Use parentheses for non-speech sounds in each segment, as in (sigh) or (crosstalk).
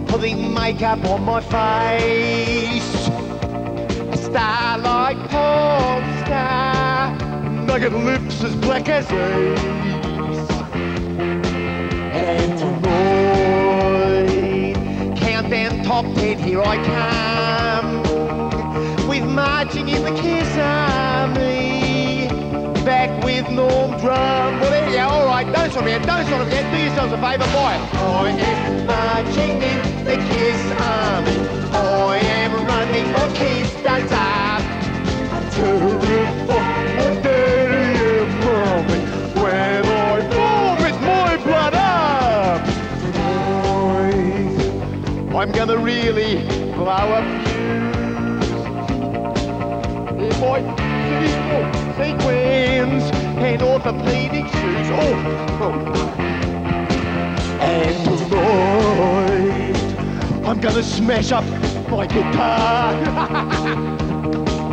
makeup on my face. A star like porn star. Got lips as black as ace. And tonight, countdown top 10, here I come. With marching in the Kiss Army. Back with Normdrum. Well, there you go. All right, don't stop yet. Don't stop yet. Do yourselves a favour, boy. I am I'm gonna really blow a fuse. Boy, sequins and orthopedic shoes. Oh, oh. And tonight, I'm gonna smash up my guitar. (laughs)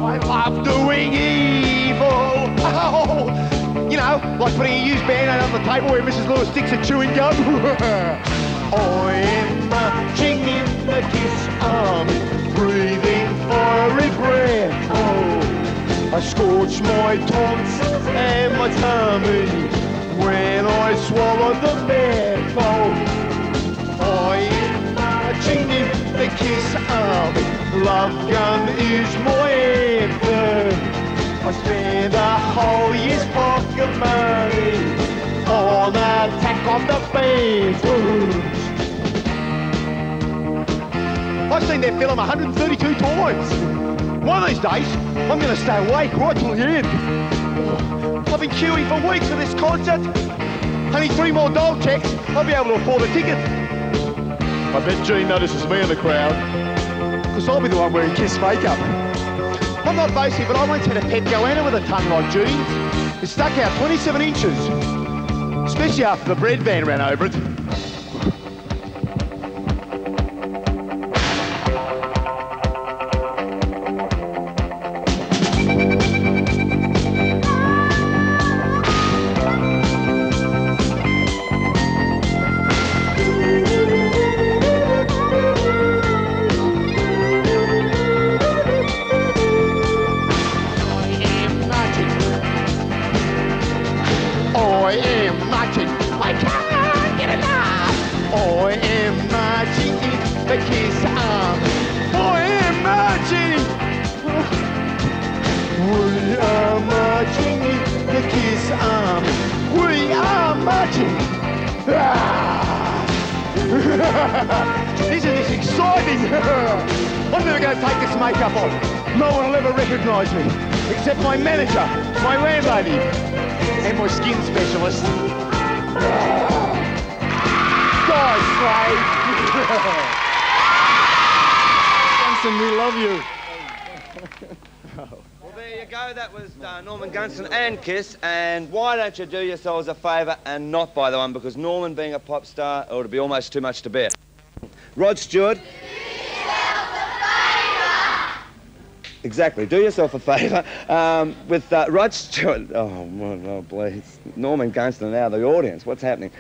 I love doing evil. Oh, (laughs) you know, like putting a used band-aid on the table where Mrs. Lewis sticks a chewing gum. (laughs) Marching in the kiss army, breathing fiery breath. Oh, I scorch my tonsils and my tummy when I swallow the meth. Oh, I am marching in the kiss army. Love gun is my anthem. I spend a whole year's pocket money on the. I've seen that film 132 times. One of these days, I'm going to stay awake right till the end. I've been queuing for weeks for this concert. Only three more dole checks, I'll be able to afford a ticket. I bet Gene notices me in the crowd, because I'll be the one wearing Kiss makeup. I'm not boasting, but I once had a pet goanna with a tongue like Gene's. It stuck out 27 inches, especially after the bread van ran over it. We are marching in the Kiss Army. We are marching. This exciting? I'm never going to take this makeup off. No one will ever recognise me, except my manager, my landlady, and my skin specialist. Die, Slade! Johnson, we love you. (laughs) Well, there you go. That was uh, Norman Gunston and Kiss. And why don't you do yourselves a favour and not buy the one? Because Norman being a pop star, it would be almost too much to bear. Rod Stewart. Exactly. Do yourself a favour um, with uh, Rod Stewart. Oh, oh, please. Norman Gunston and now, the audience. What's happening?